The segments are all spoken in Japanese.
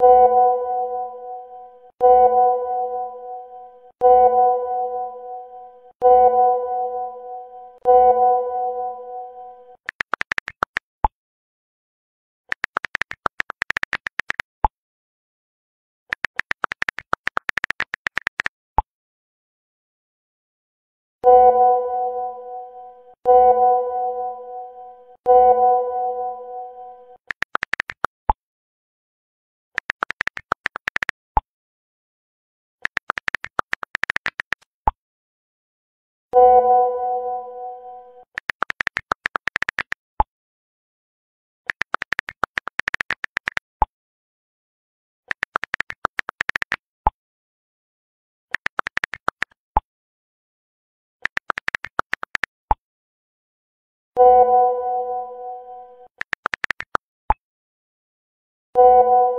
you you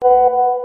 Música